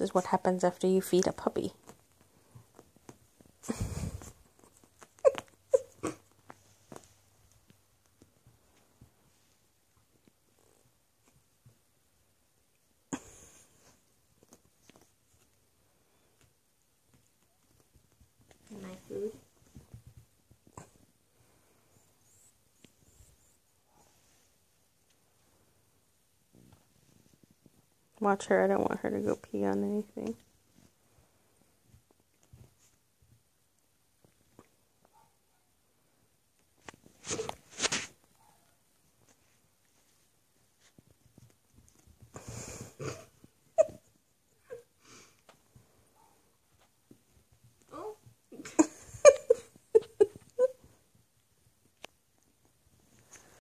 Is what happens after you feed a puppy. Watch her. I don't want her to go pee on anything.